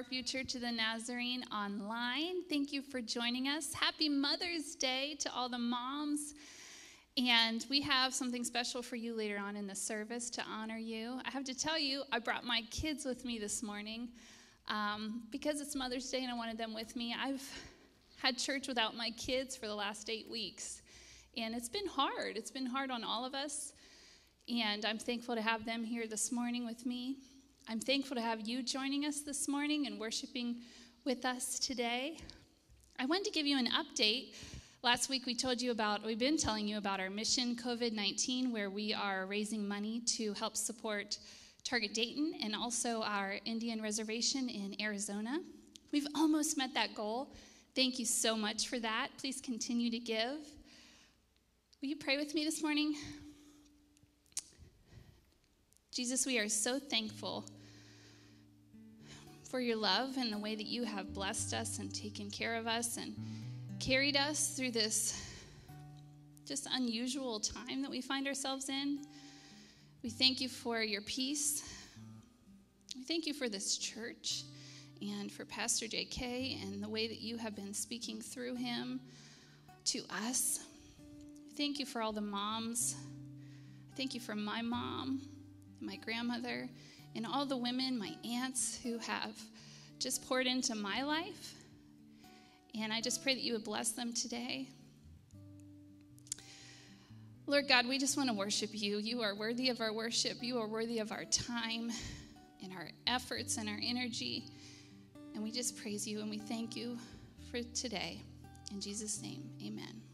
Parkview Church of the Nazarene online. Thank you for joining us. Happy Mother's Day to all the moms. And we have something special for you later on in the service to honor you. I have to tell you, I brought my kids with me this morning um, because it's Mother's Day and I wanted them with me. I've had church without my kids for the last eight weeks, and it's been hard. It's been hard on all of us. And I'm thankful to have them here this morning with me. I'm thankful to have you joining us this morning and worshiping with us today. I wanted to give you an update. Last week we told you about, we've been telling you about our mission COVID 19, where we are raising money to help support Target Dayton and also our Indian reservation in Arizona. We've almost met that goal. Thank you so much for that. Please continue to give. Will you pray with me this morning? Jesus, we are so thankful for your love and the way that you have blessed us and taken care of us and carried us through this just unusual time that we find ourselves in. We thank you for your peace. We thank you for this church and for Pastor JK and the way that you have been speaking through him to us. Thank you for all the moms. Thank you for my mom, my grandmother, and all the women, my aunts, who have just poured into my life. And I just pray that you would bless them today. Lord God, we just want to worship you. You are worthy of our worship. You are worthy of our time and our efforts and our energy. And we just praise you and we thank you for today. In Jesus' name, amen.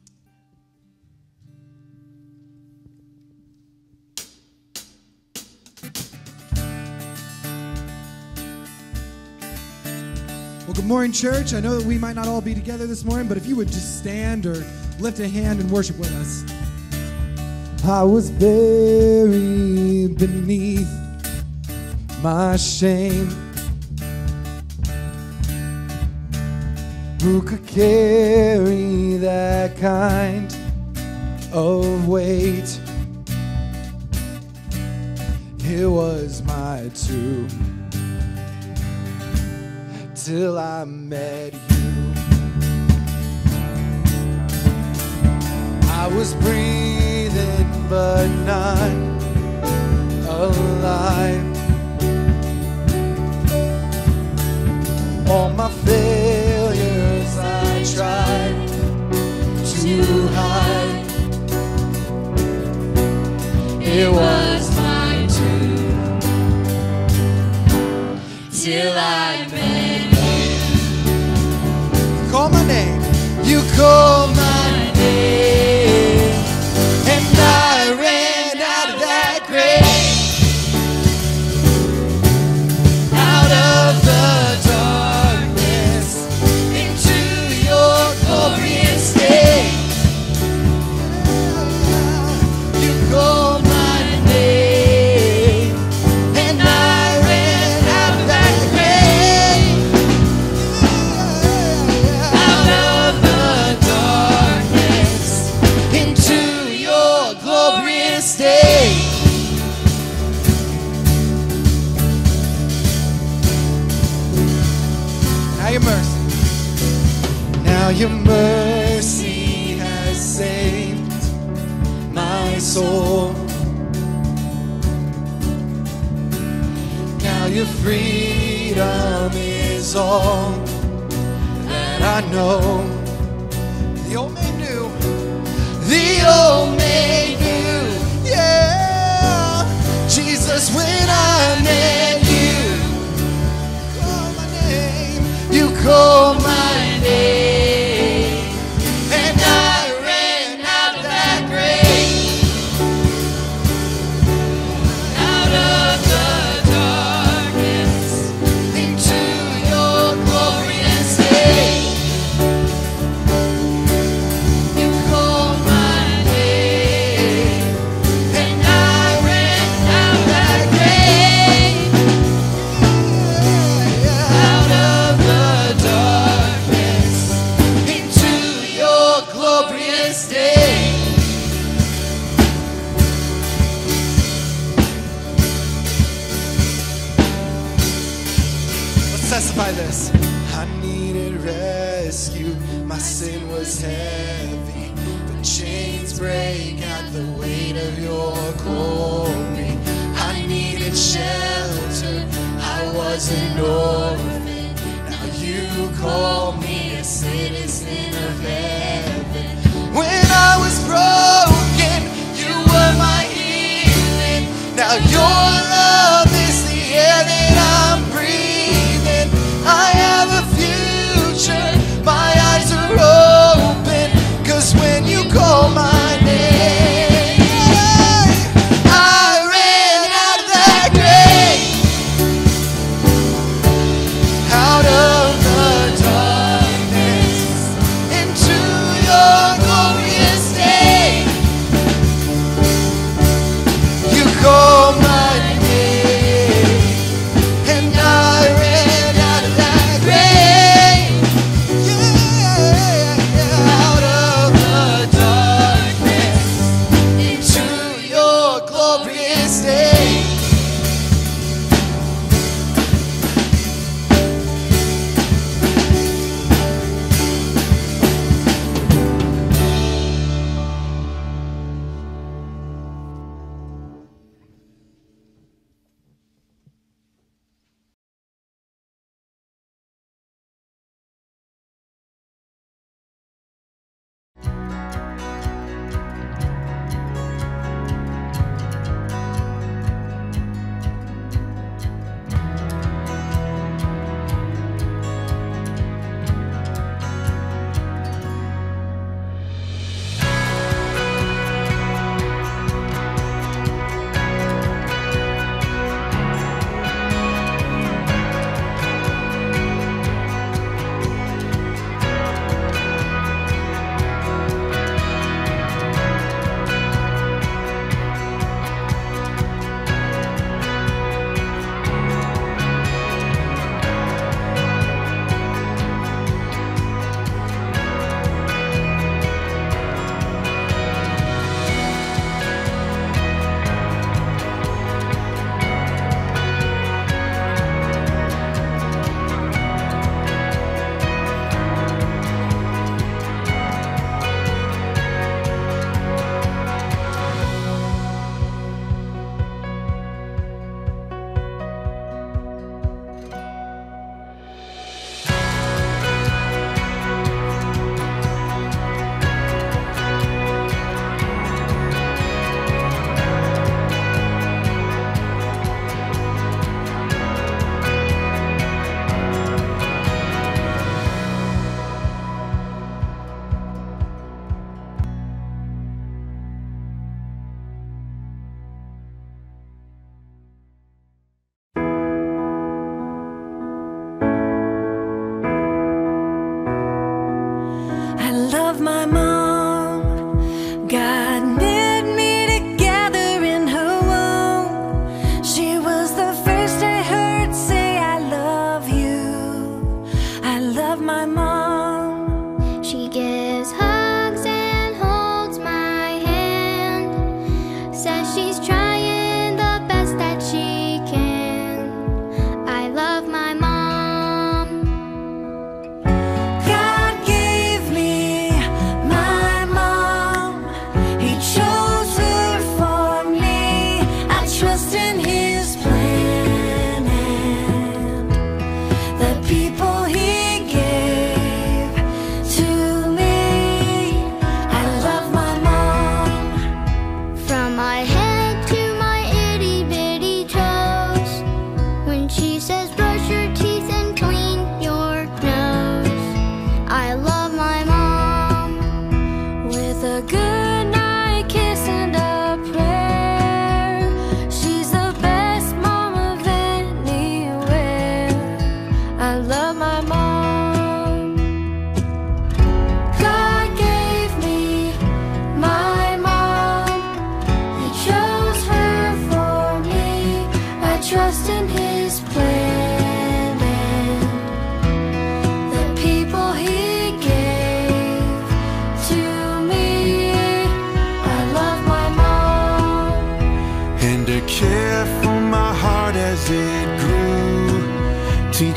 Good morning, church. I know that we might not all be together this morning, but if you would just stand or lift a hand and worship with us. I was buried beneath my shame. Who could carry that kind of weight? It was my tomb till I met you. I was breathing but not alive. All my failures I tried to hide. It was my tomb till I You call my name.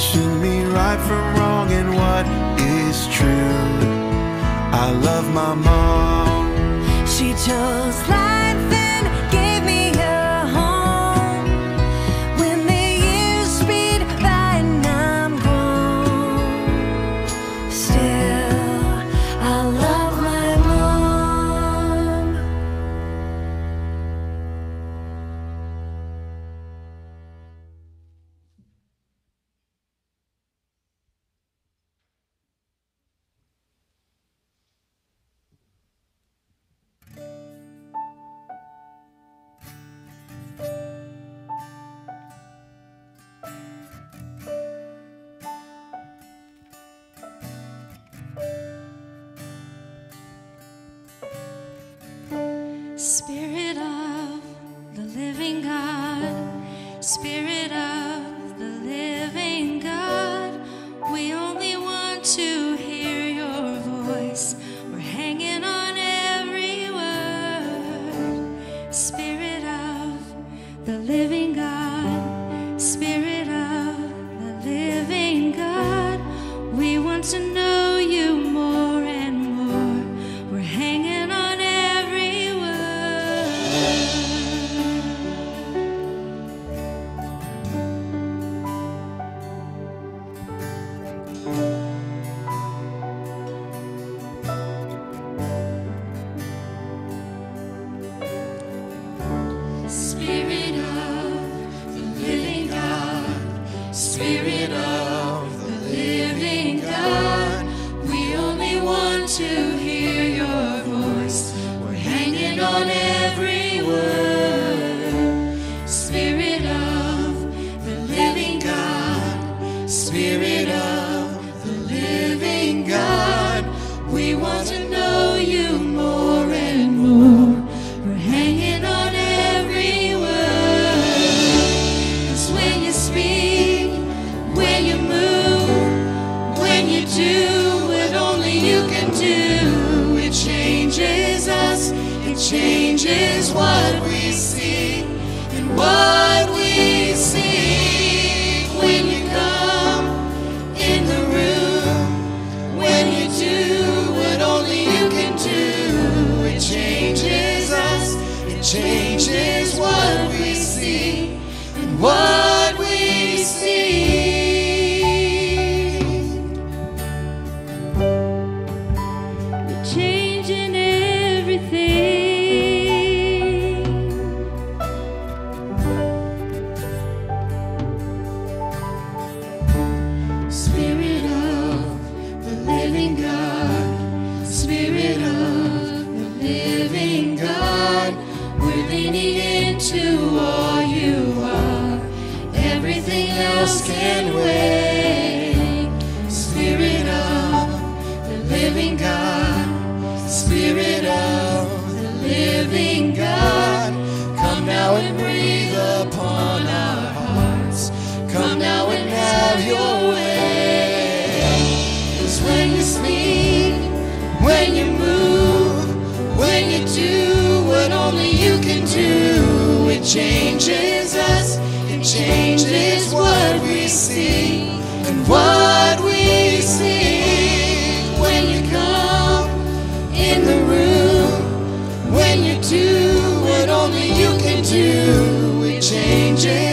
teaching me right from wrong and what is true. I love my mom. She just. life.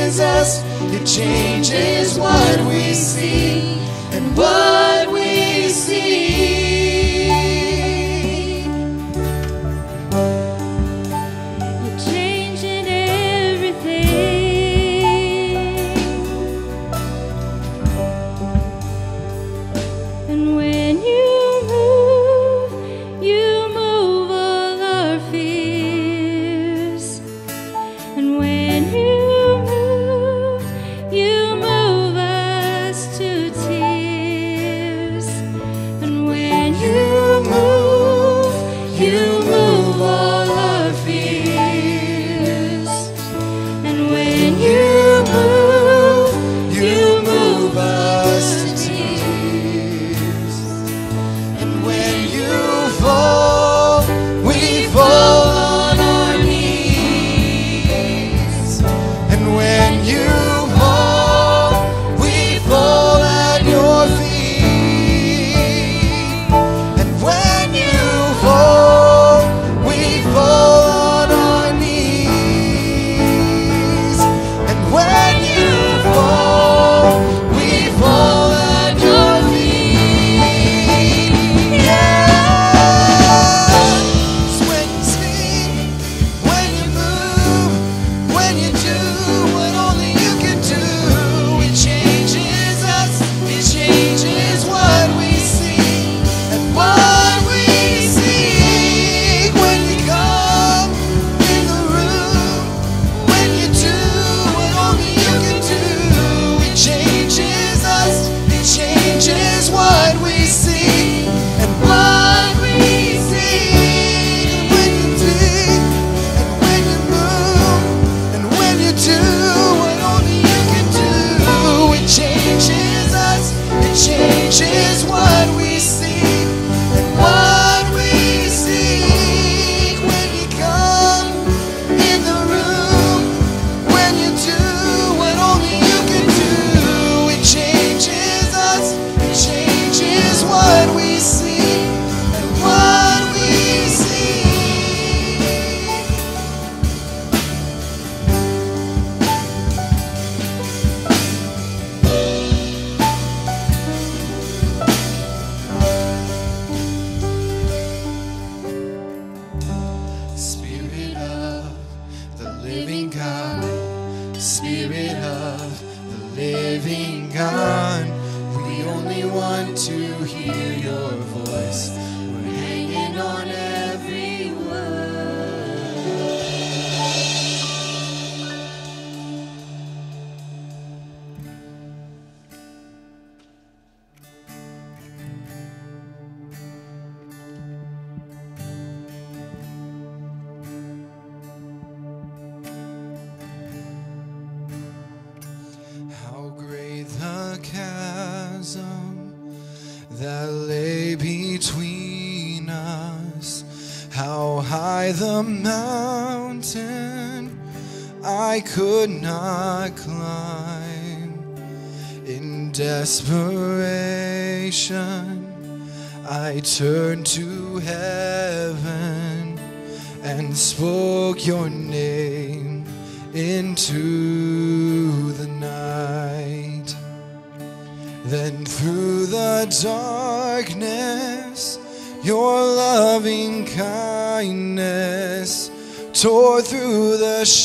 changes us, it changes what we see, and what we see.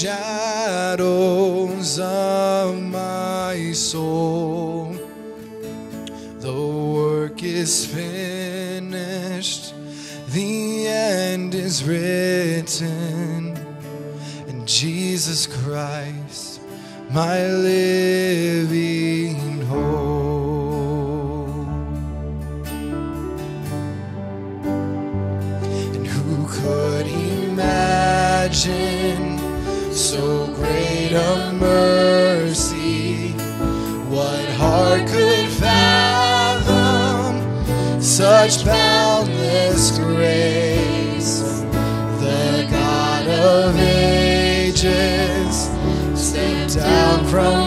shadows of my soul. The work is finished, the end is written, and Jesus Christ, my living hope. imagine so great a mercy. What heart could fathom such boundless grace? The God of ages stepped down from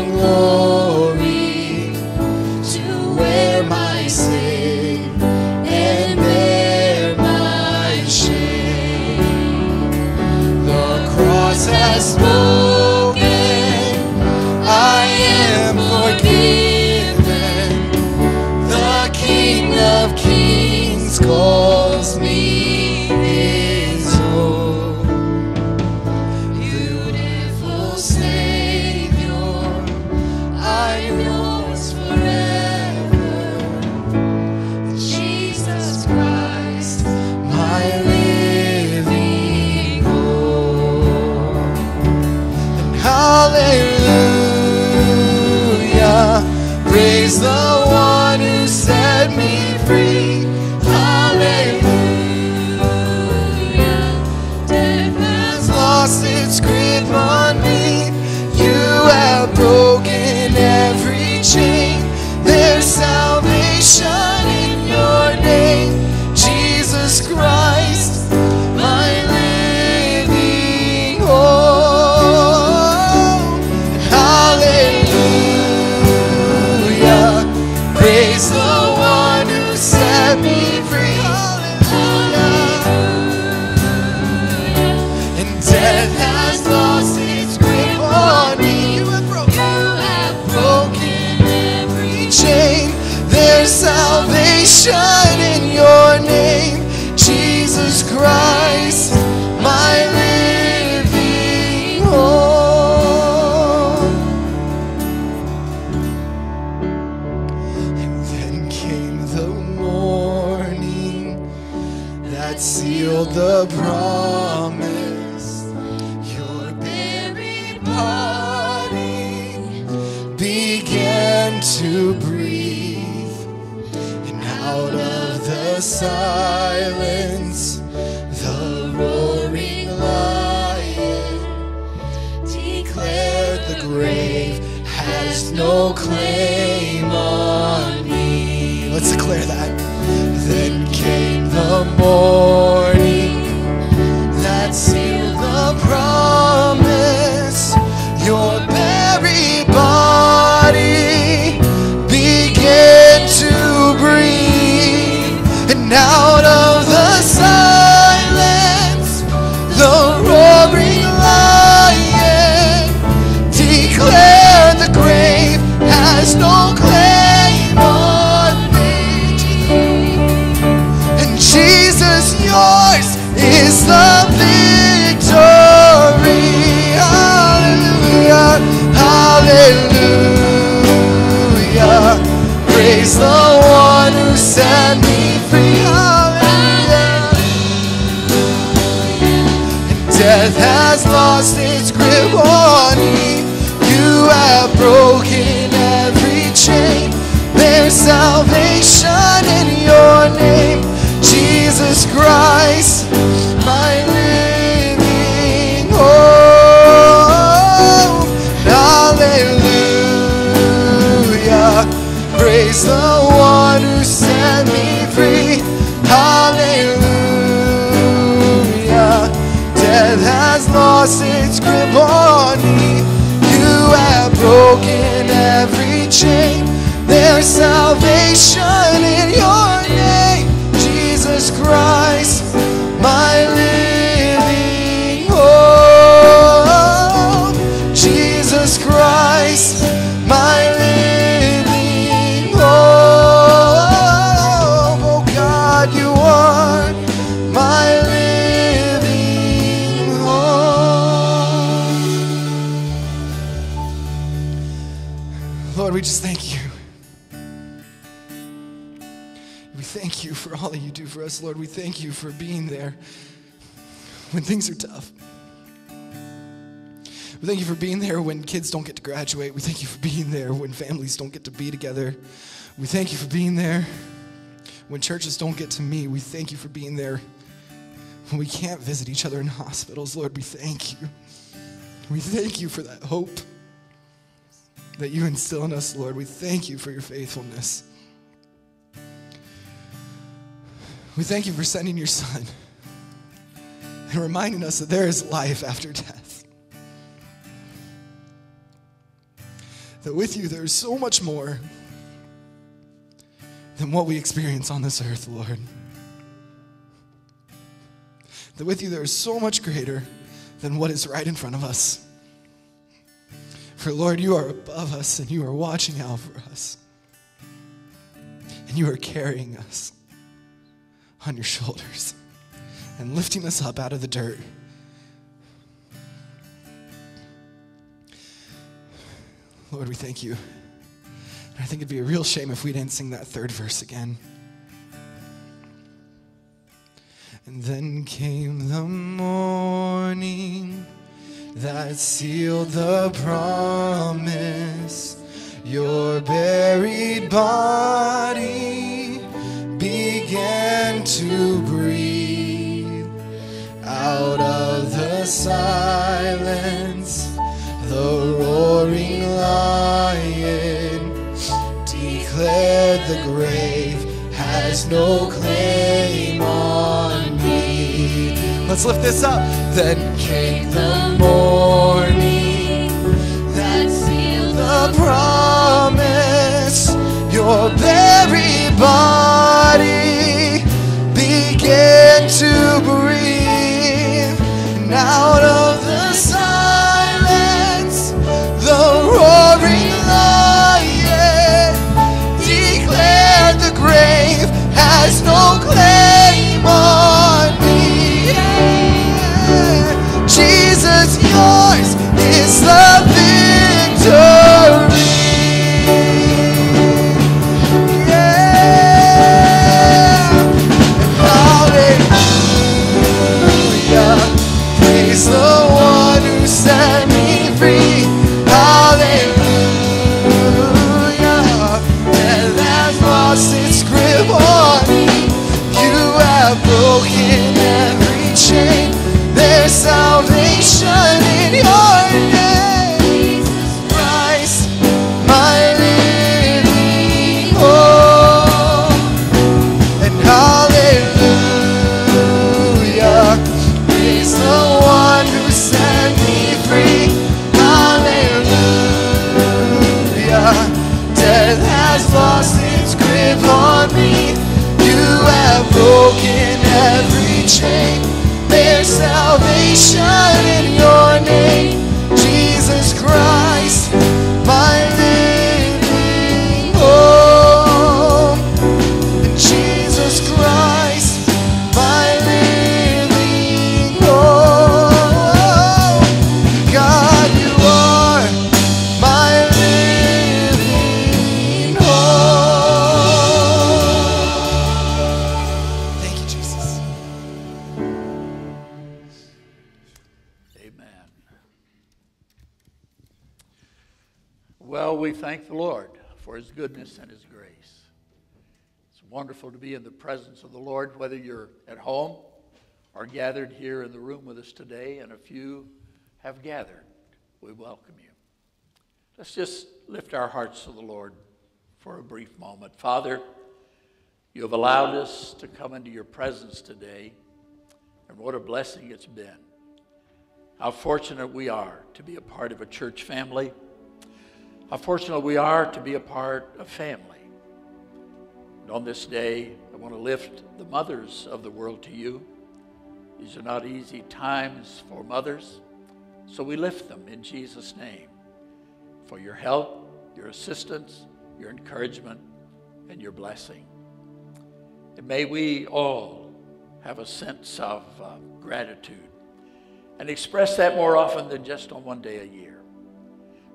这 more. Hallelujah. Death has lost its grip on me. You have broken every chain. There's salvation in your us, Lord. We thank you for being there when things are tough. We thank you for being there when kids don't get to graduate. We thank you for being there when families don't get to be together. We thank you for being there when churches don't get to meet. We thank you for being there when we can't visit each other in hospitals. Lord, we thank you. We thank you for that hope that you instill in us, Lord. We thank you for your faithfulness. We thank you for sending your son and reminding us that there is life after death. That with you there is so much more than what we experience on this earth, Lord. That with you there is so much greater than what is right in front of us. For Lord, you are above us and you are watching out for us. And you are carrying us on your shoulders and lifting us up out of the dirt. Lord, we thank you. I think it'd be a real shame if we didn't sing that third verse again. And then came the morning that sealed the promise. Your buried body began to breathe out of the silence. The roaring lion declared the grave has no claim on me. Let's lift this up. Then came the morning that sealed the promise. Your buried body began to breathe. And out of the silence, the roaring lion declared the grave has no claim on 一生。For his goodness and his grace. It's wonderful to be in the presence of the Lord, whether you're at home or gathered here in the room with us today, and a few have gathered. We welcome you. Let's just lift our hearts to the Lord for a brief moment. Father, you have allowed us to come into your presence today, and what a blessing it's been. How fortunate we are to be a part of a church family how fortunate we are to be a part of family. And on this day, I want to lift the mothers of the world to you. These are not easy times for mothers, so we lift them in Jesus' name for your help, your assistance, your encouragement, and your blessing. And may we all have a sense of uh, gratitude and express that more often than just on one day a year.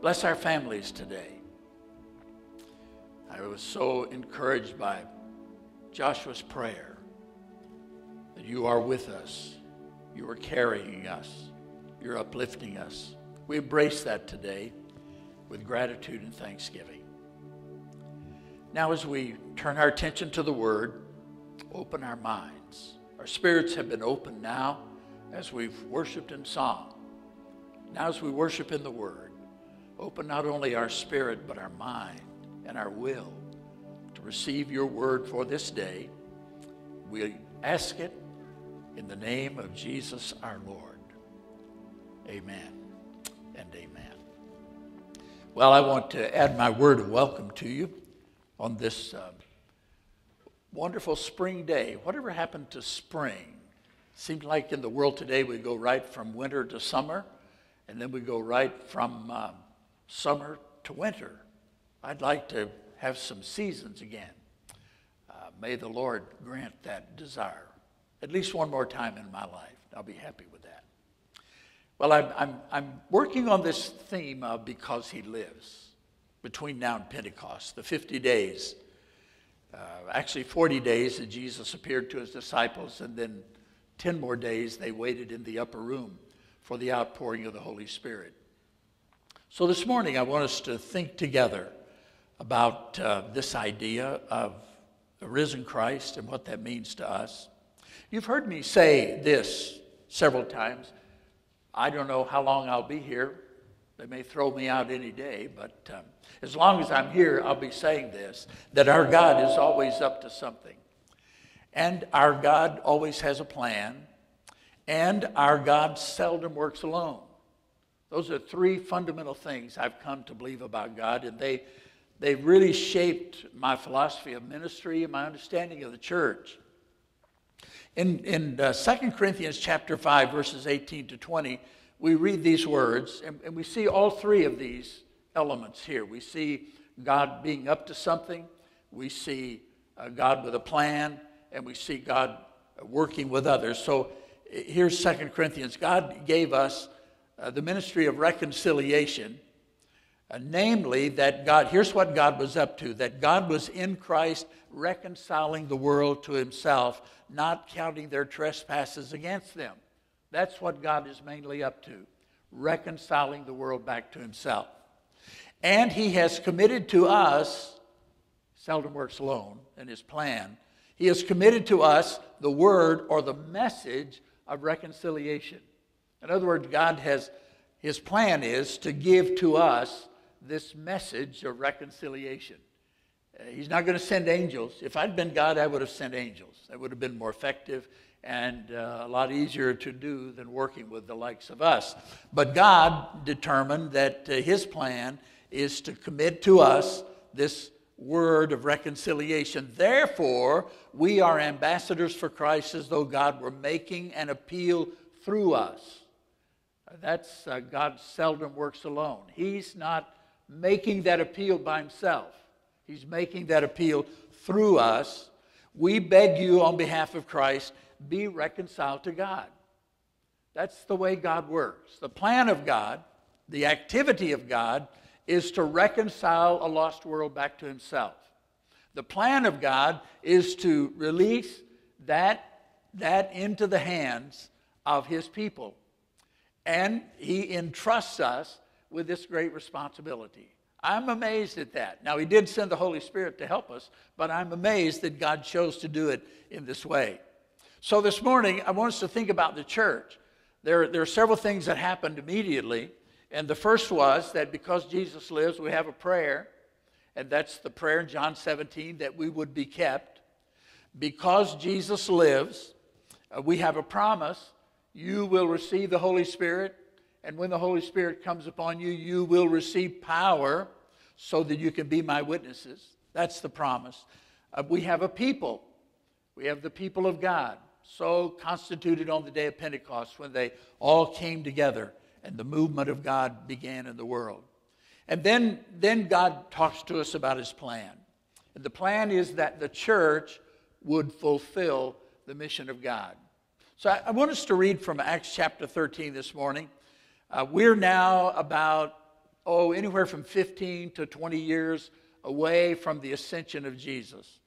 Bless our families today. I was so encouraged by Joshua's prayer that you are with us, you are carrying us, you're uplifting us. We embrace that today with gratitude and thanksgiving. Now, as we turn our attention to the Word, open our minds. Our spirits have been opened now as we've worshiped in song. Now, as we worship in the Word, Open not only our spirit, but our mind and our will to receive your word for this day. We ask it in the name of Jesus our Lord. Amen and amen. Well, I want to add my word of welcome to you on this uh, wonderful spring day. Whatever happened to spring? Seems like in the world today we go right from winter to summer, and then we go right from um, summer to winter. I'd like to have some seasons again. Uh, may the Lord grant that desire at least one more time in my life. I'll be happy with that. Well, I'm, I'm, I'm working on this theme of because He lives between now and Pentecost, the 50 days. Uh, actually, 40 days that Jesus appeared to his disciples, and then 10 more days they waited in the upper room for the outpouring of the Holy Spirit. So this morning, I want us to think together about uh, this idea of the risen Christ and what that means to us. You've heard me say this several times. I don't know how long I'll be here. They may throw me out any day, but um, as long as I'm here, I'll be saying this that our God is always up to something. And our God always has a plan, and our God seldom works alone. Those are three fundamental things I've come to believe about God, and they, they really shaped my philosophy of ministry and my understanding of the church. In, in uh, 2 Corinthians chapter 5, verses 18 to 20, we read these words, and, and we see all three of these elements here. We see God being up to something, we see uh, God with a plan, and we see God working with others. So here's 2 Corinthians God gave us uh, the ministry of reconciliation, uh, namely that God, here's what God was up to that God was in Christ reconciling the world to himself, not counting their trespasses against them. That's what God is mainly up to, reconciling the world back to himself. And he has committed to us, seldom works alone in his plan, he has committed to us the word or the message of reconciliation. In other words, God has, his plan is to give to us this message of reconciliation. Uh, he's not going to send angels. If I'd been God, I would have sent angels. That would have been more effective and uh, a lot easier to do than working with the likes of us. But God determined that uh, his plan is to commit to us this word of reconciliation. Therefore, we are ambassadors for Christ as though God were making an appeal through us. That's uh, God seldom works alone. He's not making that appeal by himself, He's making that appeal through us. We beg you on behalf of Christ, be reconciled to God. That's the way God works. The plan of God, the activity of God, is to reconcile a lost world back to Himself. The plan of God is to release that, that into the hands of His people and he entrusts us with this great responsibility I'm amazed at that. Now, He did send the Holy Spirit to help us, but I'm amazed that God chose to do it in this way. So, this morning, I want us to think about the church. There, there are several things that happened immediately. And the first was that because Jesus lives, we have a prayer. And that's the prayer in John 17 that we would be kept. Because Jesus lives, uh, we have a promise. You will receive the Holy Spirit. And when the Holy Spirit comes upon you, you will receive power so that you can be my witnesses. That's the promise. Uh, we have a people. We have the people of God, so constituted on the day of Pentecost when they all came together and the movement of God began in the world. And then, then God talks to us about his plan. And the plan is that the church would fulfill the mission of God. So I, want us to read from Acts chapter 13 this morning. Uh, we're now about, oh, anywhere from 15 to 20 years away from the ascension of Jesus.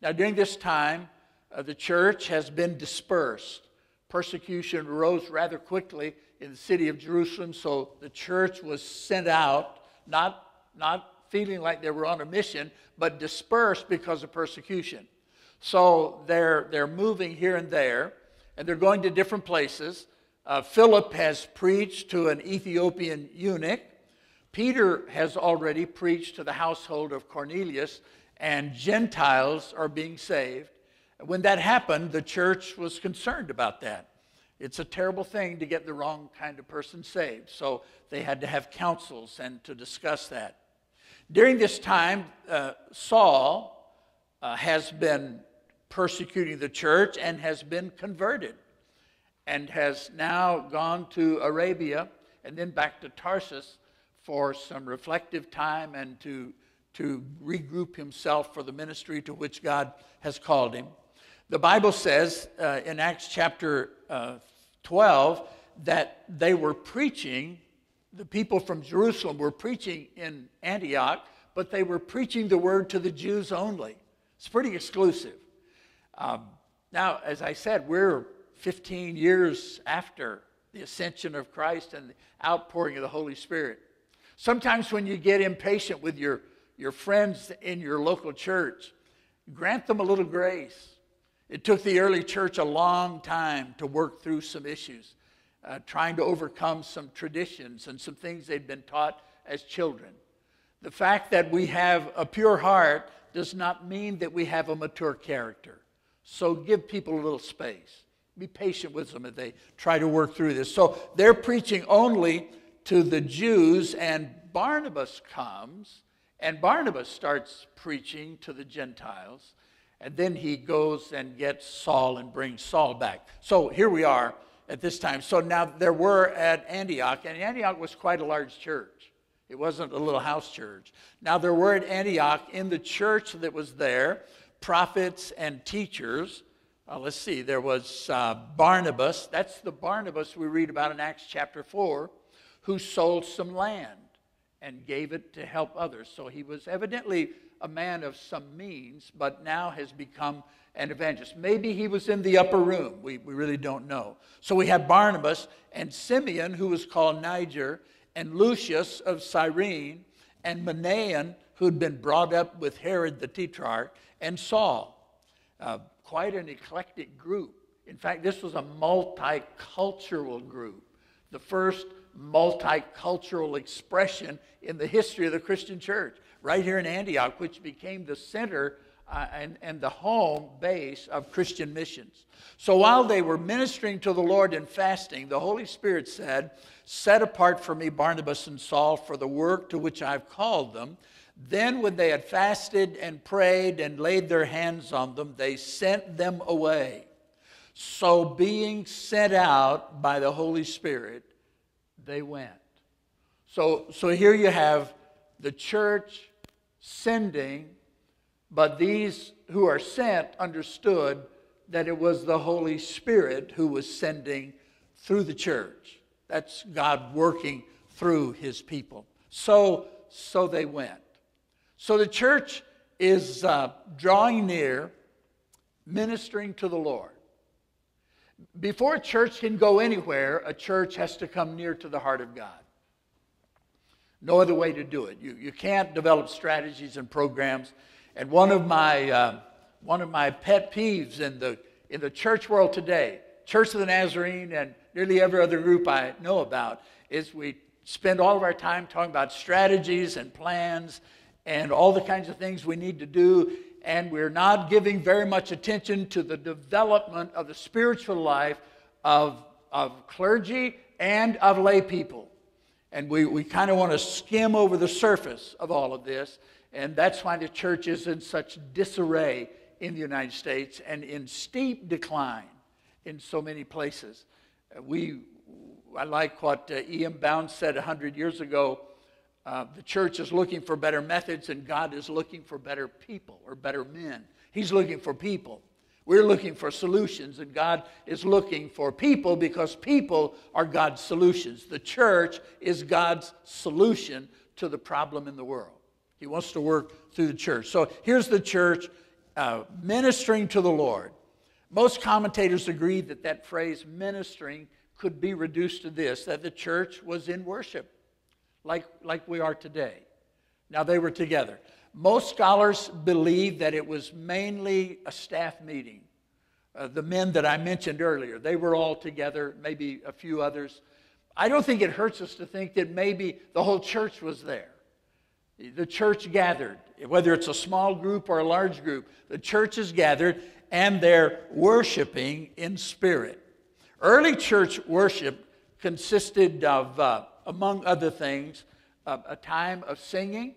Now, during this time, uh, the church has been dispersed. Persecution rose rather quickly in the city of Jerusalem, so the church was sent out, not, not feeling like they were on a mission, but dispersed because of persecution. So they're, they're moving here and there, and they're going to different places. Uh, Philip has preached to an Ethiopian eunuch. Peter has already preached to the household of Cornelius, and Gentiles are being saved. When that happened, the church was concerned about that. It's a terrible thing to get the wrong kind of person saved. So they had to have councils and to discuss that. During this time, uh, Saul uh, has been persecuting the church and has been converted and has now gone to Arabia and then back to Tarsus for some reflective time and to, to regroup himself for the ministry to which God has called him. The Bible says uh, in Acts chapter uh, 12 that they were preaching, the people from Jerusalem were preaching in Antioch, but they were preaching the word to the Jews only. It's pretty exclusive. Um, now, as I said, we're 15 years after the ascension of Christ and the outpouring of the Holy Spirit. Sometimes when you get impatient with your, your friends in your local church, grant them a little grace. It took the early church a long time to work through some issues, uh, trying to overcome some traditions and some things they'd been taught as children. The fact that we have a pure heart does not mean that we have a mature character. So give people a little space. Be patient with them as they try to work through this. So they're preaching only to the Jews, and Barnabas comes, and Barnabas starts preaching to the Gentiles. And then he goes and gets Saul and brings Saul back. So here we are at this time. So now there were at Antioch, and Antioch was quite a large church. It wasn't a little house church. Now there were at Antioch, in the church that was there, prophets and teachers. Uh, let's see, there was uh, Barnabas. That's the Barnabas we read about in Acts chapter 4, who sold some land and gave it to help others. So he was evidently a man of some means, but now has become an evangelist. Maybe he was in the upper room. We, we really don't know. So we have Barnabas and Simeon, who was called Niger, and Lucius of Cyrene, and Manaen, who'd been brought up with Herod the Tetrarch, and Saul. Uh, quite an eclectic group. In fact, this was a multicultural group, the first multicultural expression in the history of the Christian church right here in Antioch, which became the center uh, and, and the home base of Christian missions. So while they were ministering to the Lord and fasting, the Holy Spirit said, Set apart for me Barnabas and Saul for the work to which I've called them. Then, when they had fasted and prayed and laid their hands on them, they sent them away. So, being sent out by the Holy Spirit, they went. So, so here you have the church sending, but these who are sent understood that it was the Holy Spirit who was sending through the church. That's God working through his people. So, so they went. So the church is uh, drawing near, ministering to the Lord. Before a church can go anywhere, a church has to come near to the heart of God. No other way to do it. You, you can't develop strategies and programs. And one of my, uh, one of my pet peeves in the, in the church world today, Church of the Nazarene and nearly every other group I know about, is we spend all of our time talking about strategies and plans and all the kinds of things we need to do. And we're not giving very much attention to the development of the spiritual life of, of clergy and of lay people. And we, we kind of want to skim over the surface of all of this. And that's why the church is in such disarray in the United States and in steep decline in so many places. We, I like what uh, E.M. Bounds said 100 years ago. Uh, the church is looking for better methods, and God is looking for better people or better men. He's looking for people. We're looking for solutions, and God is looking for people because people are God's solutions. The church is God's solution to the problem in the world. He wants to work through the church. So here's the church uh, ministering to the Lord. Most commentators agree that that phrase ministering could be reduced to this that the church was in worship, like, like we are today. Now they were together. Most scholars believe that it was mainly a staff meeting. Uh, the men that I mentioned earlier, they were all together, maybe a few others. I don't think it hurts us to think that maybe the whole church was there. The church gathered, whether it's a small group or a large group, the church is gathered and they're worshiping in spirit. Early church worship consisted of, uh, among other things, a time of singing,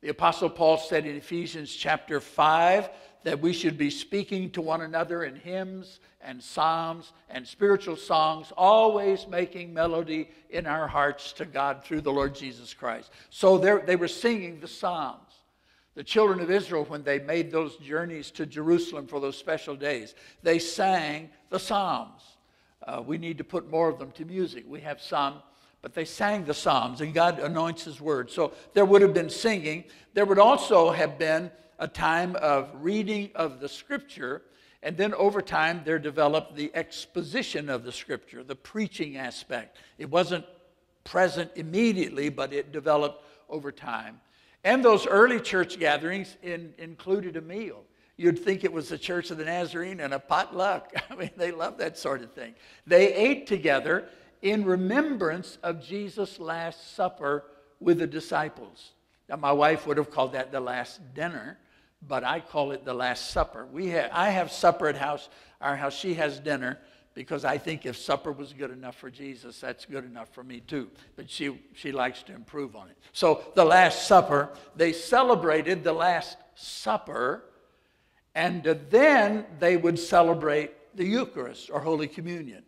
the Apostle Paul said in Ephesians chapter 5 that we should be speaking to one another in hymns and psalms and spiritual songs, always making melody in our hearts to God through the Lord Jesus Christ. So they were singing the psalms. The children of Israel, when they made those journeys to Jerusalem for those special days, they sang the psalms. Uh, we need to put more of them to music. We have some but they sang the Psalms, and God anoints His word. So there would have been singing. There would also have been a time of reading of the Scripture, and then over time there developed the exposition of the Scripture, the preaching aspect. It wasn't present immediately, but it developed over time. And those early church gatherings in, included a meal. You'd think it was the Church of the Nazarene and a potluck. I mean, they love that sort of thing. They ate together in remembrance of Jesus' Last Supper with the disciples. Now, my wife would have called that the Last Dinner, but I call it the Last Supper. We have, I have supper at house, our house. She has dinner because I think if supper was good enough for Jesus, that's good enough for me too. But she, she likes to improve on it. So, the Last Supper, they celebrated the Last Supper, and then they would celebrate the Eucharist or Holy Communion.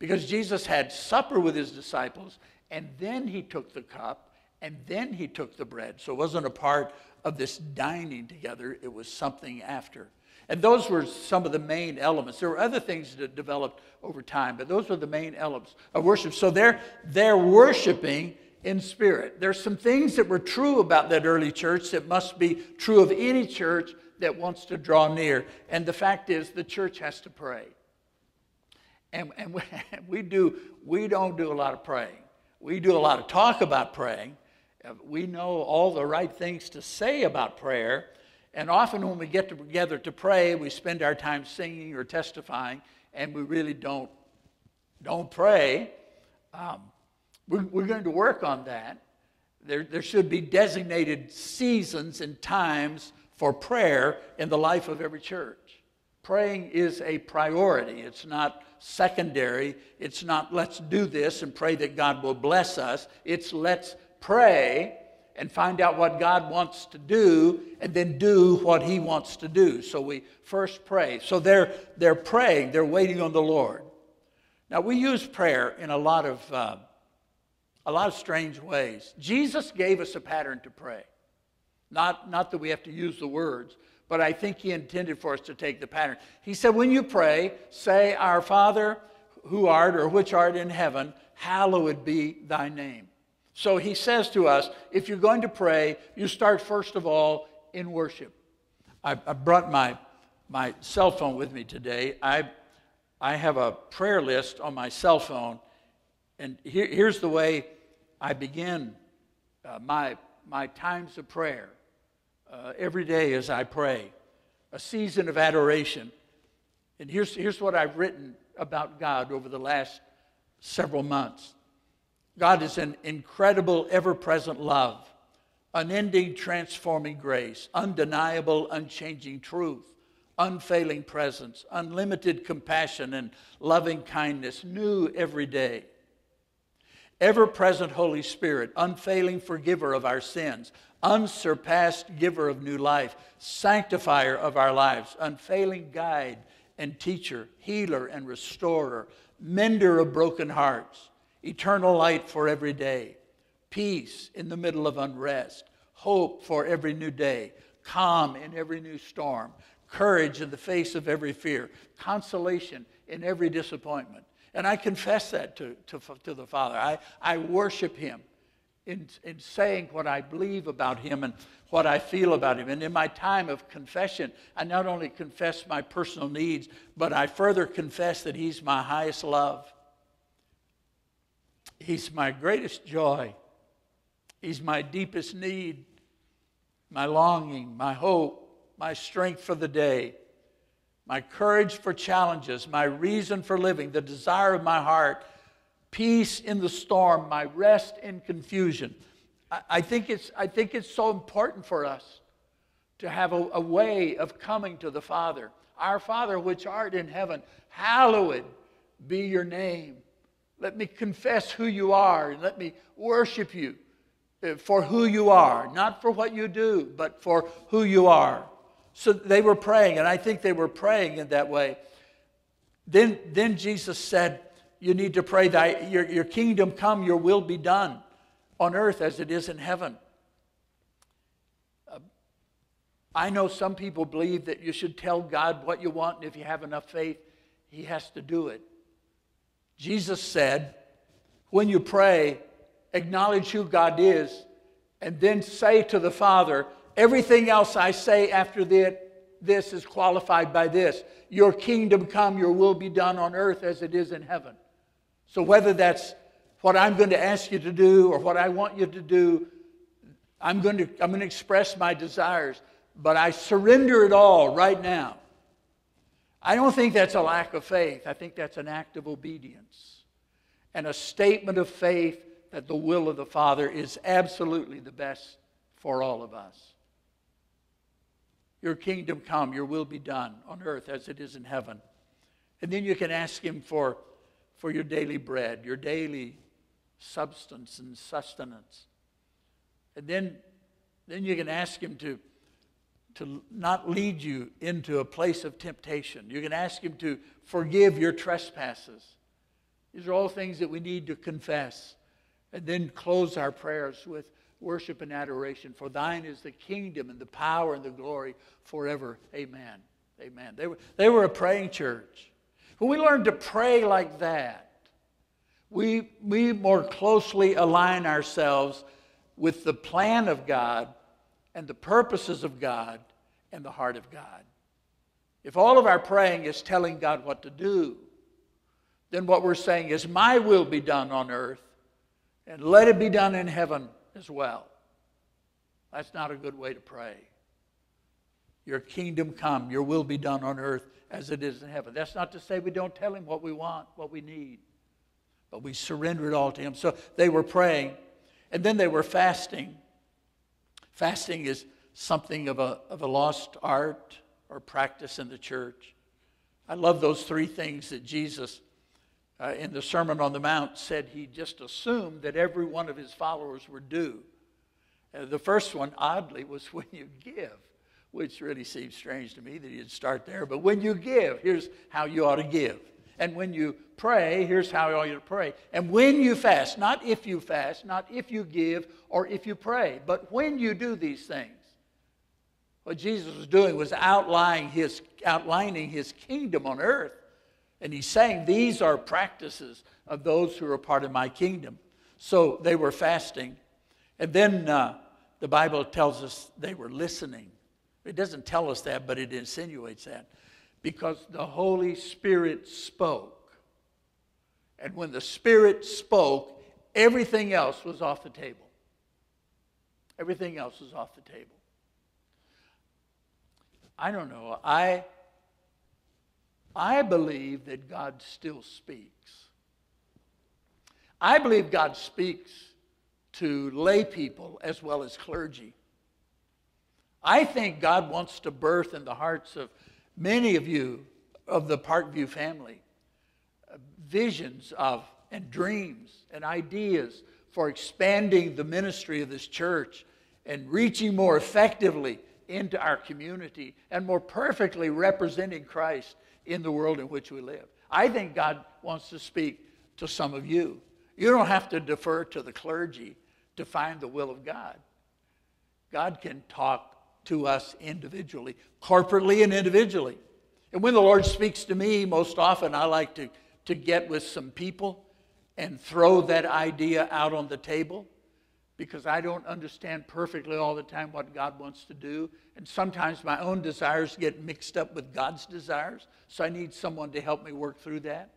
Because Jesus had supper with his disciples, and then he took the cup, and then he took the bread. So it wasn't a part of this dining together, it was something after. And those were some of the main elements. There were other things that developed over time, but those were the main elements of worship. So they're, they're worshiping in spirit. There's some things that were true about that early church that must be true of any church that wants to draw near. And the fact is, the church has to pray. And, and we, we, do, we don't do a lot of praying. We do a lot of talk about praying. Uh, we know all the right things to say about prayer. And often when we get together to pray, we spend our time singing or testifying, and we really don't, don't pray. Um, we're, we're going to work on that. There, there should be designated seasons and times for prayer in the life of every church. Praying is a priority. It's not secondary. It's not let's do this and pray that God will bless us. It's let's pray and find out what God wants to do and then do what he wants to do. So we first pray. So they're, they're praying, they're waiting on the Lord. Now we use prayer in a lot of, uh, a lot of strange ways. Jesus gave us a pattern to pray. Not, not that we have to use the words, but I think he intended for us to take the pattern. He said, When you pray, say, Our Father who art or which art in heaven, hallowed be thy name. So he says to us, if you're going to pray, you start first of all in worship. I, I brought my, my cell phone with me today. I, I have a prayer list on my cell phone, and here, here's the way I begin uh, my, my times of prayer, uh, every day as I pray, a season of adoration. And here's, here's what I've written about God over the last several months God is an incredible, ever present love, unending, transforming grace, undeniable, unchanging truth, unfailing presence, unlimited compassion and loving kindness, new every day. Ever present Holy Spirit, unfailing forgiver of our sins, unsurpassed giver of new life, sanctifier of our lives, unfailing guide and teacher, healer and restorer, mender of broken hearts, eternal light for every day, peace in the middle of unrest, hope for every new day, calm in every new storm, courage in the face of every fear, consolation in every disappointment. And I confess that to, to, to the Father. I, I worship Him in, in saying what I believe about Him and what I feel about Him. And in my time of confession, I not only confess my personal needs, but I further confess that He's my highest love. He's my greatest joy. He's my deepest need, my longing, my hope, my strength for the day, my courage for challenges, my reason for living, the desire of my heart, peace in the storm, my rest in confusion. I, I think, it's, I think it's so important for us to have a, a way of coming to the Father. Our Father, which art in heaven, hallowed be your name. Let me confess who you are and let me worship you uh, for who you are, not for what you do, but for who you are. So they were praying, and I think they were praying in that way. Then, then Jesus said, You need to pray that your, your kingdom come, your will be done on earth as it is in heaven. Uh, I know some people believe that you should tell God what you want, and if you have enough faith, He has to do it. Jesus said, when you pray, acknowledge who God is, and then say to the Father, everything else I say after that, this is qualified by this Your kingdom come, your will be done on earth as it is in heaven. So, whether that's what I'm going to ask you to do or what I want you to do, I'm going to, I'm going to express my desires, but I surrender it all right now. I don't think that's a lack of faith. I think that's an act of obedience and a statement of faith that the will of the Father is absolutely the best for all of us. Your kingdom come, your will be done on earth as it is in heaven. And then you can ask Him for, for your daily bread, your daily substance and sustenance. And then, then you can ask Him to to not lead you into a place of temptation. You can ask Him to forgive your trespasses. These are all things that we need to confess. And then close our prayers with worship and adoration. For thine is the kingdom and the power and the glory forever. Amen. Amen. They were, they were a praying church. When we learn to pray like that, we, we more closely align ourselves with the plan of God and the purposes of God and the heart of God. If all of our praying is telling God what to do, then what we're saying is, My will be done on earth, and let it be done in heaven as well. That's not a good way to pray. Your kingdom come, your will be done on earth as it is in heaven. That's not to say we don't tell him what we want, what we need, but we surrender it all to him. So they were praying, and then they were fasting. Fasting is something of a, of a lost art or practice in the church. I love those three things that Jesus, uh, in the Sermon on the Mount, said he just assumed that every one of his followers were do. Uh, the first one, oddly, was when you give, which really seems strange to me that he'd start there. But when you give, here's how you ought to give. And when you pray, here's how you ought to pray. And when you fast, not if you fast, not if you give or if you pray, but when you do these things. What Jesus was doing was outlining his, outlining his kingdom on earth. And he's saying, These are practices of those who are part of my kingdom. So they were fasting. And then uh, the Bible tells us they were listening. It doesn't tell us that, but it insinuates that because the Holy Spirit spoke. And when the Spirit spoke, everything else was off the table. Everything else was off the table. I don't know. I, I believe that God still speaks. I believe God speaks to lay people as well as clergy. I think God wants to birth in the hearts of many of you of the Parkview family uh, visions of and dreams and ideas for expanding the ministry of this church and reaching more effectively into our community and more perfectly representing Christ in the world in which we live. I think God wants to speak to some of you. You don't have to defer to the clergy to find the will of God. God can talk to us individually, corporately and individually. And when the Lord speaks to me, most often I like to, to get with some people and throw that idea out on the table because I don't understand perfectly all the time what God wants to do. And sometimes my own desires get mixed up with God's desires. So I need someone to help me work through that.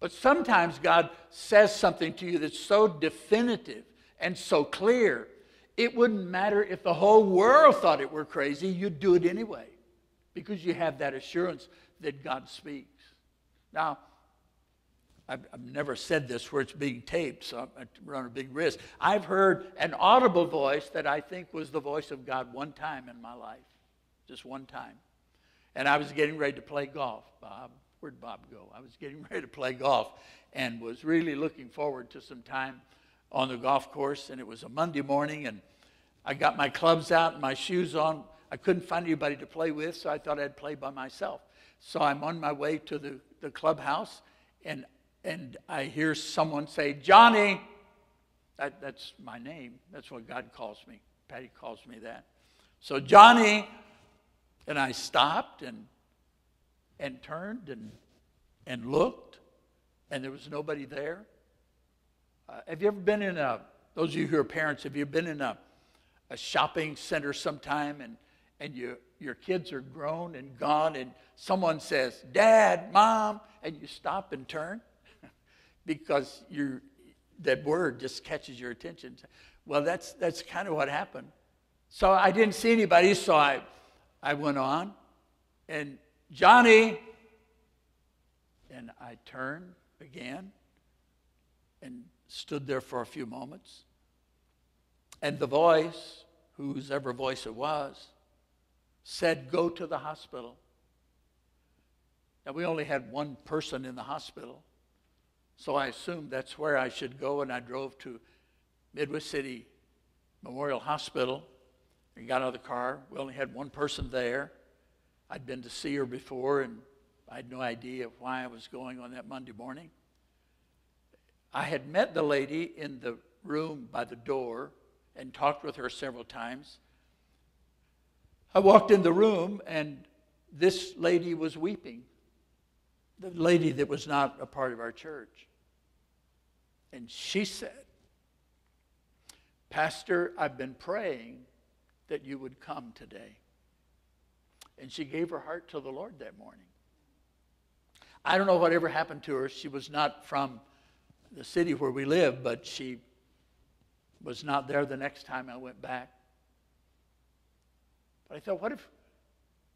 But sometimes God says something to you that's so definitive and so clear, it wouldn't matter if the whole world thought it were crazy, you'd do it anyway because you have that assurance that God speaks. Now, I've, I've, never said this where it's being taped, so I run a big risk. I've heard an audible voice that I think was the voice of God one time in my life, just one time. And I was getting ready to play golf. Bob, where'd Bob go? I was getting ready to play golf and was really looking forward to some time on the golf course. And it was a Monday morning, and I got my clubs out and my shoes on. I couldn't find anybody to play with, so I thought I'd play by myself. So I'm on my way to the, the clubhouse, and and I hear someone say, Johnny. That, that's my name. That's what God calls me. Patty calls me that. So, Johnny. And I stopped and, and turned and, and looked, and there was nobody there. Uh, have you ever been in a, those of you who are parents, have you been in a, a shopping center sometime and, and you, your kids are grown and gone, and someone says, Dad, Mom, and you stop and turn? Because you that word just catches your attention. Well, that's, that's kind of what happened. So I didn't see anybody, so I, I went on, and Johnny, and I turned again and stood there for a few moments. And the voice, whose ever voice it was, said, Go to the hospital. Now, we only had one person in the hospital. So I assumed that's where I should go, and I drove to Midwest City Memorial Hospital and got out of the car. We only had one person there. I'd been to see her before, and I had no idea why I was going on that Monday morning. I had met the lady in the room by the door and talked with her several times. I walked in the room, and this lady was weeping. The lady that was not a part of our church. And she said, Pastor, I've been praying that you would come today. And she gave her heart to the Lord that morning. I don't know whatever happened to her. She was not from the city where we live, but she was not there the next time I went back. But I thought, what if,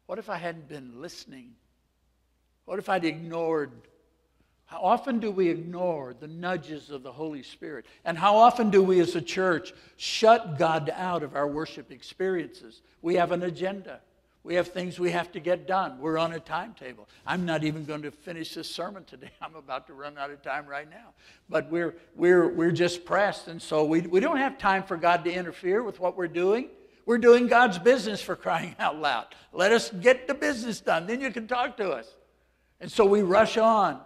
what if I hadn't been listening? What if I'd ignored how often do we ignore the nudges of the Holy Spirit? And how often do we as a church shut God out of our worship experiences? We have an agenda. We have things we have to get done. We're on a timetable. I'm not even going to finish this sermon today. I'm about to run out of time right now. But we're, we're, we're just pressed, and so we, we don't have time for God to interfere with what we're doing. We're doing God's business for crying out loud. Let us get the business done, then you can talk to us. And so we rush on.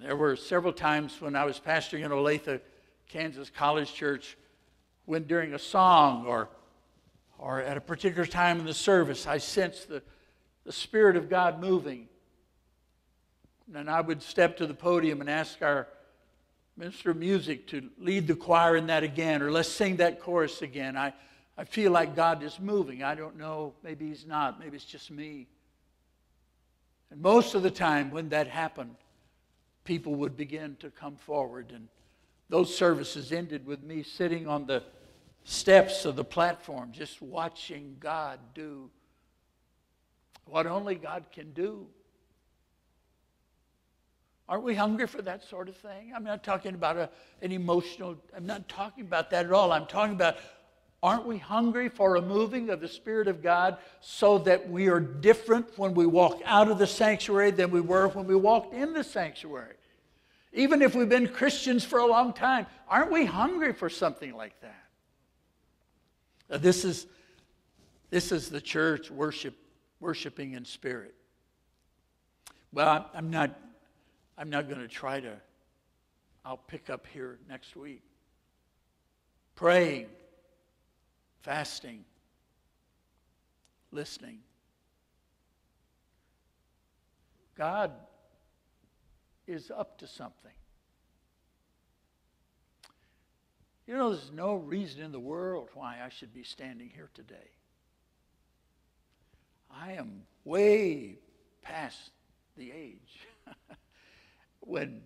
There were several times when I was pastoring in Olathe, Kansas College Church, when during a song or, or at a particular time in the service, I sensed the, the Spirit of God moving. And I would step to the podium and ask our minister of music to lead the choir in that again, or let's sing that chorus again. I, I feel like God is moving. I don't know. Maybe He's not. Maybe it's just me. And most of the time when that happened, people would begin to come forward. And those services ended with me sitting on the steps of the platform, just watching God do what only God can do. Aren't we hungry for that sort of thing? I'm not talking about a, an emotional, I'm not talking about that at all. I'm talking about aren't we hungry for a moving of the Spirit of God so that we are different when we walk out of the sanctuary than we were when we walked in the sanctuary? Even if we've been Christians for a long time, aren't we hungry for something like that? This is, this is the church worship, worshiping in spirit. Well, I'm not, I'm not going to try to, I'll pick up here next week. Praying, fasting, listening. God is up to something. You know, there's no reason in the world why I should be standing here today. I am way past the age when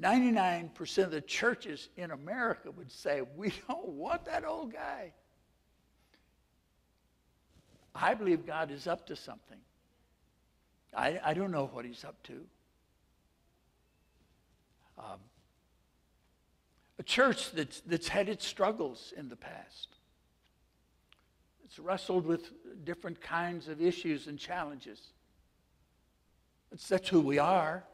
99% of the churches in America would say, We don't want that old guy. I believe God is up to something. I, I don't know what he's up to. Um, a church that's, that's had its struggles in the past. It's wrestled with different kinds of issues and challenges. It's, that's who we are.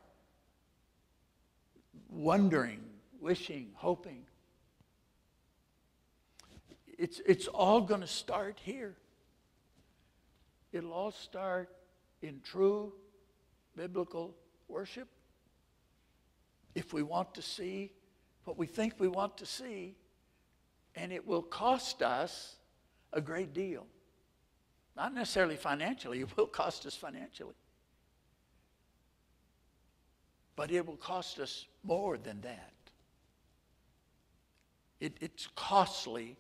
Wondering, wishing, hoping. It's, it's all going to start here. It'll all start in true biblical worship if we want to see what we think we want to see, and it will cost us a great deal. Not necessarily financially, it will cost us financially. But it will cost us more than that. It, it's costly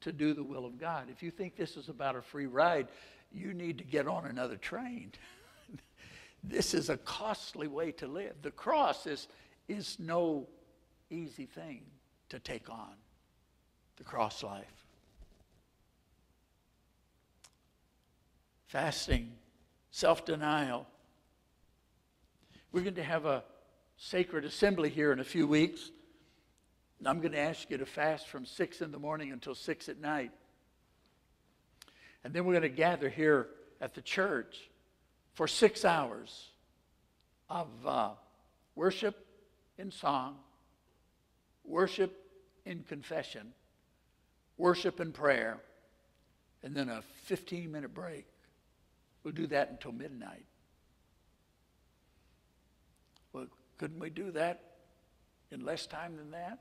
to do the will of God. If you think this is about a free ride, you need to get on another train. this is a costly way to live. The cross is is no easy thing to take on the cross life. Fasting, self denial. We're going to have a sacred assembly here in a few weeks. I'm going to ask you to fast from 6 in the morning until 6 at night. And then we're going to gather here at the church for six hours of uh, worship in song, worship in confession, worship in prayer, and then a 15 minute break. We'll do that until midnight. Well, couldn't we do that in less time than that?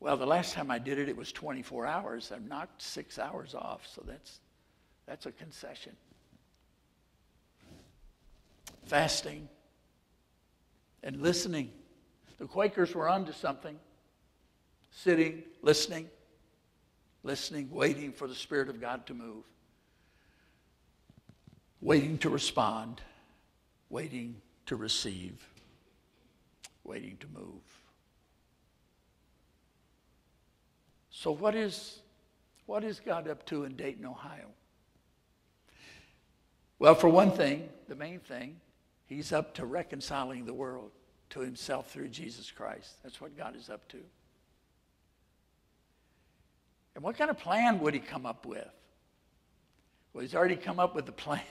Well, the last time I did it, it was 24 hours. I've knocked six hours off, so that's, that's a concession. Fasting and listening the Quakers were onto something, sitting, listening, listening, waiting for the Spirit of God to move, waiting to respond, waiting to receive, waiting to move. So, what is, what is God up to in Dayton, Ohio? Well, for one thing, the main thing, He's up to reconciling the world to himself through Jesus Christ. That's what God is up to. And what kind of plan would he come up with? Well, he's already come up with the plan.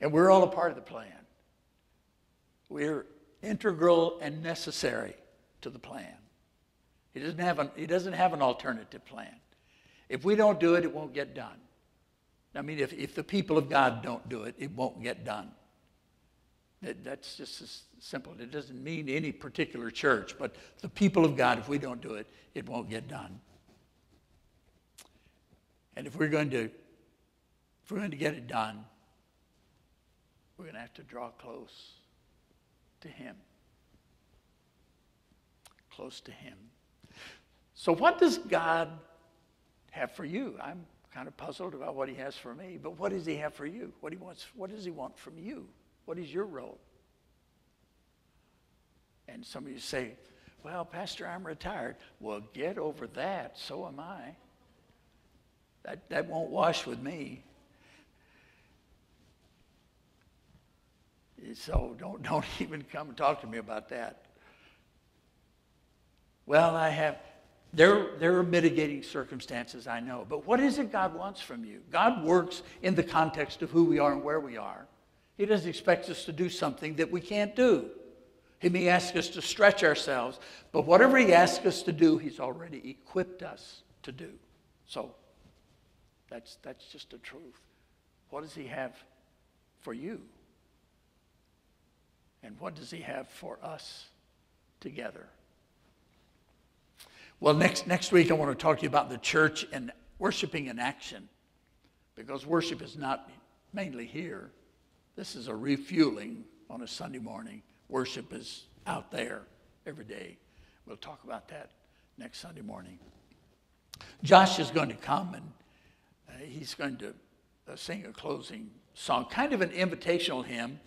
And we're all a part of the plan. We're integral and necessary to the plan. He doesn't have an, he doesn't have an alternative plan. If we don't do it, it won't get done. I mean, if, if the people of God don't do it, it won't get done. That, that's just as simple. It doesn't mean any particular church, but the people of God, if we don't do it, it won't get done. And if we're going to, if we're going to get it done, we're going to have to draw close to Him. Close to Him. So, what does God have for you? I'm kind of puzzled about what He has for me, but what does He have for you? What, he wants, what does He want from you? What is your role? And some of you say, Well, Pastor, I'm retired. Well, get over that. So am I. That, that won't wash with me. So don't, don't even come and talk to me about that. Well, I have, there, there are mitigating circumstances, I know. But what is it God wants from you? God works in the context of who we are and where we are. He doesn't expect us to do something that we can't do. He may ask us to stretch ourselves, but whatever He asks us to do, He's already equipped us to do. So that's, that's just the truth. What does He have for you? And what does He have for us together? Well, next, next week I want to talk to you about the church and worshiping in action because worship is not mainly here. This is a refueling on a Sunday morning. Worship is out there every day. We'll talk about that next Sunday morning. Josh is going to come and uh, he's going to uh, sing a closing song, kind of an invitational hymn.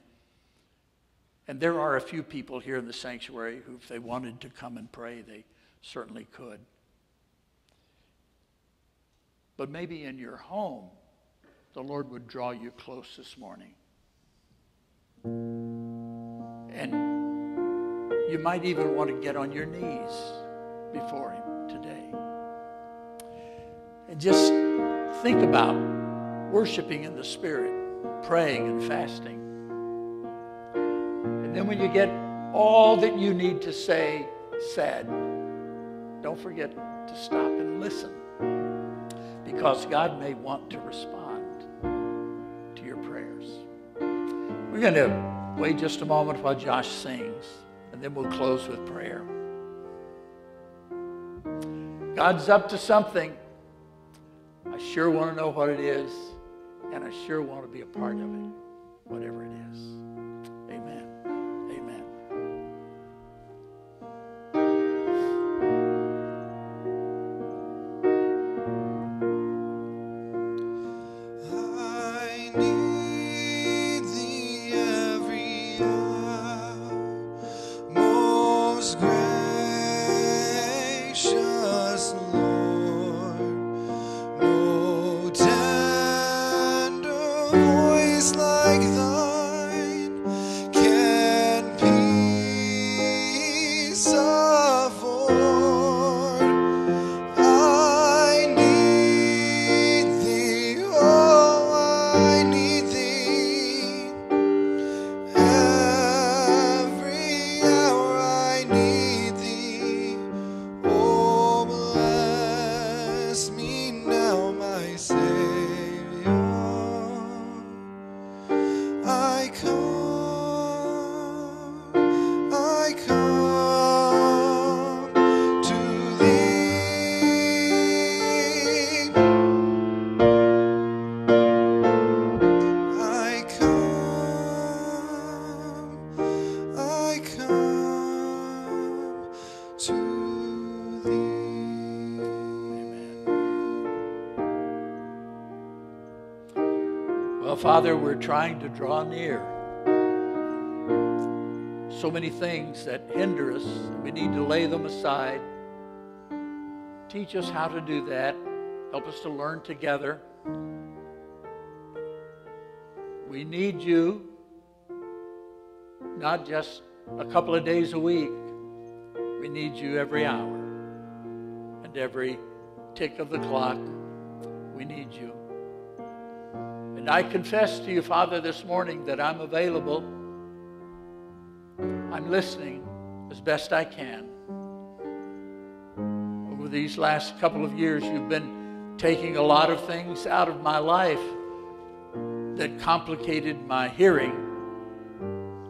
And there are a few people here in the sanctuary who, if they wanted to come and pray, they certainly could. But maybe in your home, the Lord would draw you close this morning. And you might even want to get on your knees before Him today. And just think about worshiping in the Spirit, praying and fasting. And then when you get all that you need to say said, don't forget to stop and listen because God may want to respond to your prayers. We're going to wait just a moment while Josh sings, and then we'll close with prayer. God's up to something. I sure want to know what it is, and I sure want to be a part of it, whatever it is. Father, we're trying to draw near. So many things that hinder us, we need to lay them aside. Teach us how to do that. Help us to learn together. We need you, not just a couple of days a week. We need you every hour and every tick of the clock. We need you. And I confess to you, Father, this morning that I'm available. I'm listening as best I can. Over these last couple of years, you've been taking a lot of things out of my life that complicated my hearing.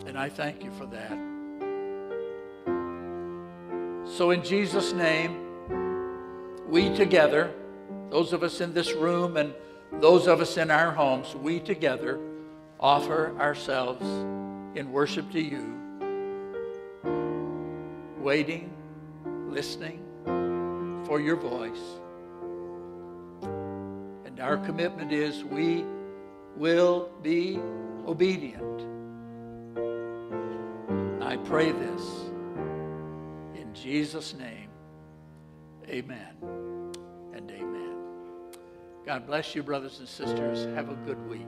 And I thank you for that. So, in Jesus' name, we together, those of us in this room and those of us in our homes, we together offer ourselves in worship to you, waiting, listening for your voice. And our commitment is we will be obedient. I pray this in Jesus' name, amen. God bless you, brothers and sisters. Have a good week.